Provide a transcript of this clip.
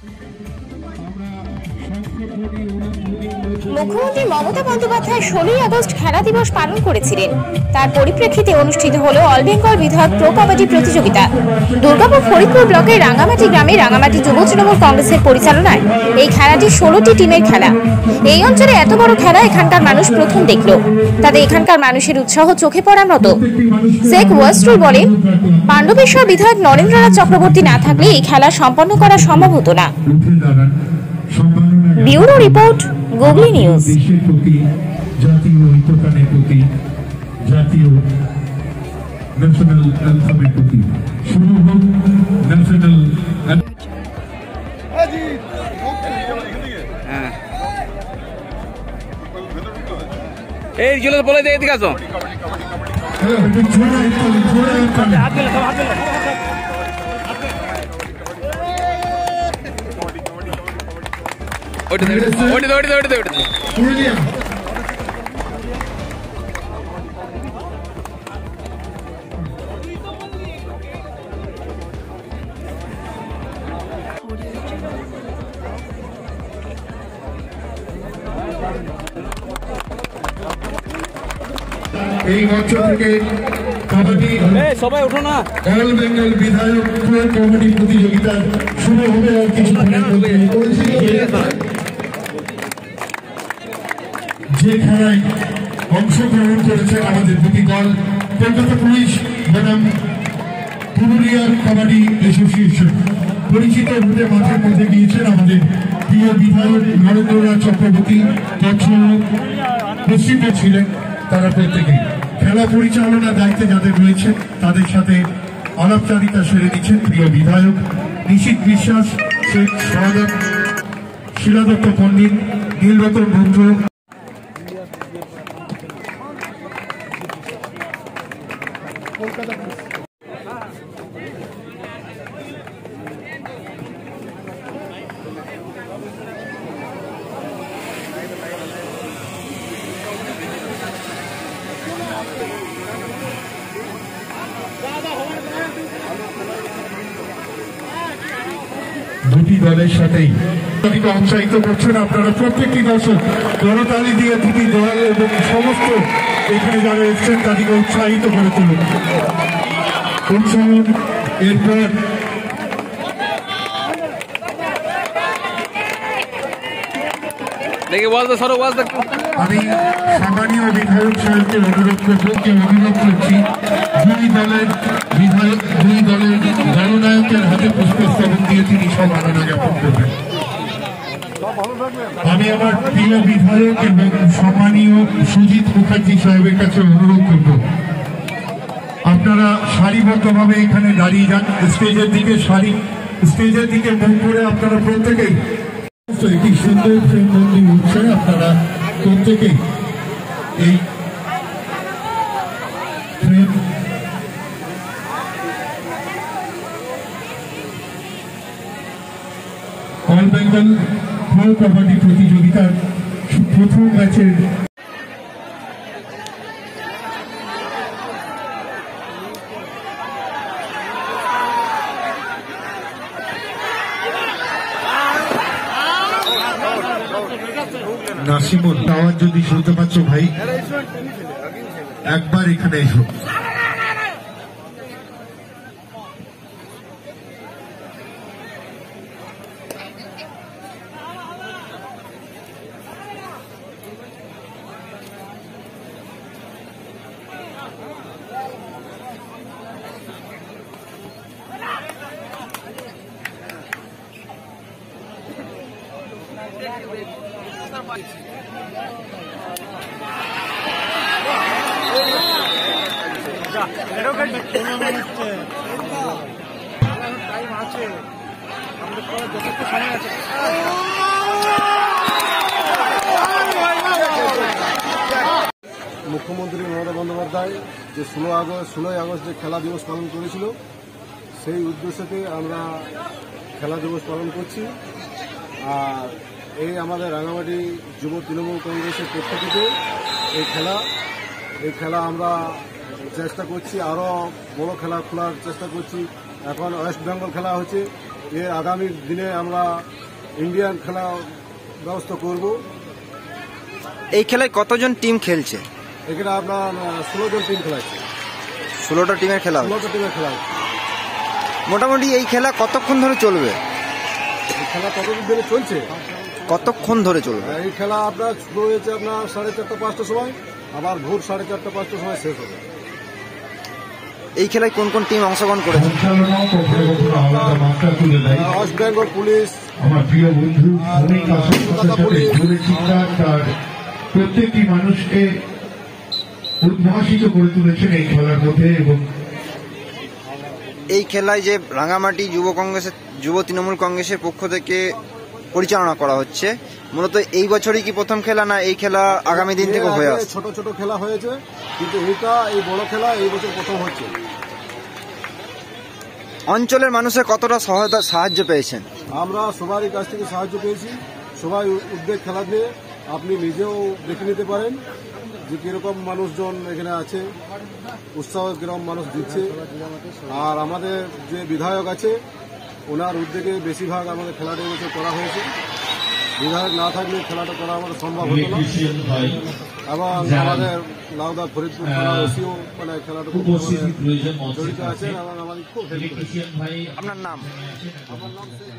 আমরা মুখ্যমন্ত্রী মমতা বন্দ্যোপাধ্যায় ষোলোই আগস্ট খেলা দিবস পালন করেছিলেন। তার পরিপ্রেক্ষিতে অনুষ্ঠিত হল অল বেঙ্গল বিধায়ক প্রো কবাডি প্রতিযোগিতা। দুর্গাপুর ফরিদপুর ব্লকের রাঙামাটি গ্রামে রাঙামাটি যুব তৃণমূল কংগ্রেসের পরিচালনায় এই খেলাটি ষোলোটি টিমের খেলা। এই অঞ্চলে এত বড় খেলা এখানকার মানুষ প্রথম দেখল। তাতে এখানকার মানুষের উৎসাহ চোখে পড়ার মতো। শেখ ওয়াস্টুল বলেন, পাণ্ডবেশ্বর বিধায়ক নরেন্দ্রনাথ চক্রবর্তী না থাকলে এই খেলা সম্পন্ন করা সম্ভব হতো না। Bureau report Googly news. দেশের প্রতি জাতীয় ঐক্যতানের প্রতি জাতীয় ন্যাশনাল অ্যান্থামের প্রতি শুরু হোক ন্যাশনাল এই চলে বলে দে এদিকে আসো। ওইটা ওইটা ওইটা ওইটা ওইটা পুরুলিয়া এই মঞ্চ থেকে কাবাডি সবাই উঠো না অল বেঙ্গল বিধায়ক প্রো কবাডি প্রতিযোগিতা শুরু হবে আর কিছুক্ষণের মধ্যে যে খেলায় অংশগ্রহণ করেছেন আমাদের দুটি দল, কলকাতা পুলিশ বনাম পুরুলিয়ার কাবাডি অ্যাসোসিয়েশন। পরিচিত রুটে মাঠের মধ্যে গিয়েছেন আমাদের প্রিয় বিধায়ক নরেন্দ্রনাথ চক্রবর্তী উপস্থিত ছিলেন তারা প্রত্যেকেই খেলা পরিচালনার দায়িত্বে যাদের রয়েছে তাদের সাথে আলাপচারিতা সেরে দিচ্ছেন প্রিয় বিধায়ক নিশীত বিশ্বাস, শেখ সহাদক শিলাদত্ত পণ্ডিত, নীলরতন বন্ধু দুটি দলের সাথেই। উৎসাহিত করছেন আপনারা প্রত্যেকটি দর্শক। করতালি দিয়ে দুটি দল এবং সমস্ত এখানে যারা এসছেন তাদেরকে উৎসাহিত করে তুলুন। উৎসাহ এরপর আমি সম্মানীয় বিধায়ক সাহেবকে অনুরোধ করব অনুরোধ করছি দুই দলের বিধায়ক দুই দলের গণনায়কের হাতে পুষ্পস্তবক দিয়ে তিনি সম্মাননা জ্ঞাপন করবেন। আমি আমার প্রিয় বিধায়ক এবং সম্মানীয় সুজিত মুখার্জি সাহেবের কাছে অনুরোধ করব। আপনারা সারিবদ্ধভাবে এখানে দাঁড়িয়ে যান। স্টেজের দিকে সারি, স্টেজের দিকে মুখ করে আপনারা প্রত্যেকেই একটি সুন্দর প্রেমবন্দি উঠছে আপনারা প্রত্যেকেই এই বেঙ্গল প্রো কবাডি প্রতিযোগিতার প্রথম ম্যাচের নাসিমুল, আওয়াজ যদি শুনতে পাচ্ছ ভাই, একবার এখানে এসো। মুখ্যমন্ত্রী মমতা বন্দ্যোপাধ্যায় যে ষোলো আগস্ট, ষোলোই আগস্ট যে খেলা দিবস পালন করেছিল, সেই উদ্দেশ্যতে আমরা খেলা দিবস পালন করছি। আর এই আমাদের রাঙামাটি যুব তৃণমূল কংগ্রেসের পক্ষ থেকে এই খেলা এই খেলা আমরা চেষ্টা করছি আরও বড় খেলা খোলার চেষ্টা করছি। এখন ওয়েস্ট বেঙ্গল খেলা হচ্ছে এর আগামী দিনে আমরা ইন্ডিয়ান খেলা ব্যবস্থা করব। এই খেলায় কতজন টিম খেলছে? এখানে আপনার ষোলো জন টিম খেলাচ্ছে ষোলোটা টিমের খেলা ষোলোটা টিমের খেলা মোটামুটি এই খেলা কতক্ষণ ধরে চলবে? এই খেলা কতদিন ধরে চলছে? কতক্ষণ ধরে চলবে? এই খেলা আপনার শুরু হয়েছে আপনার সাড়ে চারটা পাঁচটার সময়। আবার ভোর সাড়ে চারটা পাঁচটার সময় শেষ হবে। এই খেলায় কোন কোন টিম অংশগ্রহণ করেছে? ওয়েস্ট বেঙ্গল পুলিশ আমার প্রিয় বন্ধু প্রত্যেকটি মানুষকে উদ্ভাসিত করে তুলেছেন এই খেলার মধ্যে এবং এই খেলায় যে রাঙামাটি যুব কংগ্রেসের যুব তৃণমূল কংগ্রেসের পক্ষ থেকে পরিচালনা করা হচ্ছে। মূলত এই বছরই কি প্রথম খেলা না এই খেলা আগামী দিন থেকে হয়ে আসছে? ছোট ছোট খেলা হয়েছে কিন্তু এইটা এই বড় খেলা এই বছর প্রথম হচ্ছে। অঞ্চলের মানুষের কতটা সহায়তা সাহায্য পেয়েছেন? আমরা সবারই কাছ থেকে সাহায্য পেয়েছি। সবাই উদ্বেগ খেলা নিয়ে আপনি নিজেও দেখে নিতে পারেন যে কীরকম মানুষজন এখানে আছে উৎসাহ কীরকম মানুষ দিচ্ছে। আর আমাদের যে বিধায়ক আছে ওনার উদ্যোগে বেশিরভাগ আমাদের খেলাটা এবছর করা হয়েছে। বিধায়ক না থাকলে খেলাটা করা আমাদের সম্ভব হতো না। এবং আমাদের লাউদা ফরিদপুর এসিও মানে খেলাটা জড়িত আছেন এবং আমাদের খুব আপনার নাম? আমার নাম শেখ।